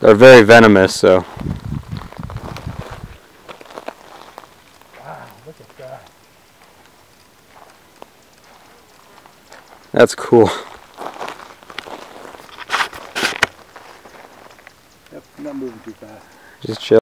They're very venomous, so. Wow, look at that. That's cool. Yep, not moving too fast. Just chill.